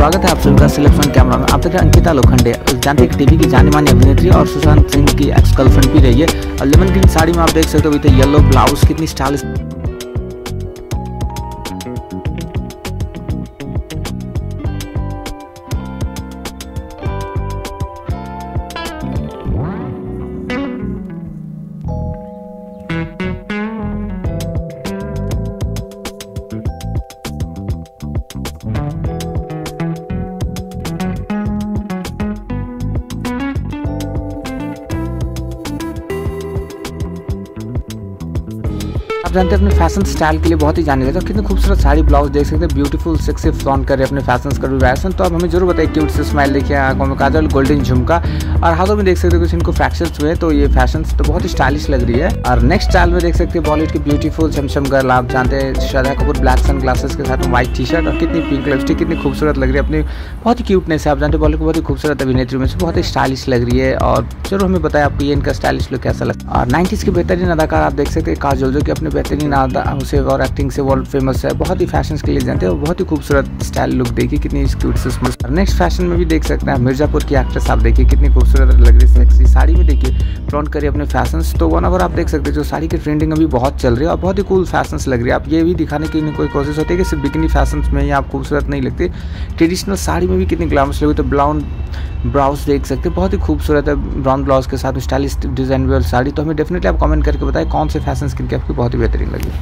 स्वागत है आप सभी का सिलेक्शन कैमरा में। आप देख रहे हैं अंकिता लोखंडे जानते हैं टीवी की जानी मानी अभिनेत्री और सुशांत सिंह की एक्स गर्लफ्रेंड भी रही है। और लेमन ग्रीन साड़ी में आप देख सकते हो तो येलो ब्लाउज कितनी स्टाइलिश जानते हैं अपने फ़ैशन स्टाइल के लिए बहुत ही जाने जाते हैं। कितनी खूबसूरत साड़ी ब्लाउज देख सकते हैं ब्यूटीफुल सेक्सी फ्लॉन्ट कर रहे अपने फ़ैशन का वैसन तो आप हमें ज़रूर बताइए क्यूट से स्माइल देखिए, आँखों में काजल गोल्डन झुमका। और हाथों में देख सकते हैं कुछ इनको फ्रैक्चर्स हुए तो ये फ़ैशन तो बहुत ही स्टाइलिश लग रही है। और नेक्स्ट स्टाइल में देख सकते हैं बॉलीवुड की ब्यूटीफुल चमचम गर्ल आप जानते हैं, Shraddha Kapoor black sunglasses के साथ व्हाइट टी शर्ट और कितनी पिंक लिपस्टिक कितनी खूबसूरत लग रही है अपनी, बहुत ही क्यूटनेस है, आप जानते हैं बॉलीवुड बहुत ही खूबसूरत अभिनेत्री में से, बहुत ही स्टाइलिश लग रही है। और ज़रूर हमें बताया आपको ये इनका स्टाइलिश लुक कैसा लगता है। और नाइन्टीज़ की बेहतरीन अदाकार आप देख सकते हैं, काजोल, जो कि अपने बेहतरीन उसे और एक्टिंग से वर्ल्ड फ़ेमस है। बहुत ही फ़ैशन के लिए जानते हैं और बहुत ही खूबसूरत स्टाइल लुक देखिए कितनी क्यूट से नेक्स्ट फ़ैशन में भी देख सकते हैं मिर्जापुर की एक्ट्रेस आप देखिए, कितनी खूबसूरत लग रही है सेक्सी साड़ी में देखिए। फ्रंट करिए अपने फ़ैशन तो वन ओवर आप देख सकते हैं, जो साड़ी की ट्रेंडिंग अभी बहुत चल रही है और बहुत ही कूल फ़ैशन लग रही है। आप ये भी दिखाने की कोई कोशिश होती है कि सिर्फ़ बिकनी फ़ैशन में ही आप खूबसूरत नहीं लगती। ट्रेडिशनल साड़ी में भी कितनी ग्लामस लगी तो ब्राउन ब्लाउज देख सकते हैं। बहुत ही खूबसूरत है, ब्राउन ब्लाउज के साथ स्टाइलिश डिज़ाइन साड़ी। तो हमें डेफिनेटली आप कमेंट करके बताएँ, कौन से फ़ैशन स्किन की आपकी बहुत ही बेहतरीन लगी।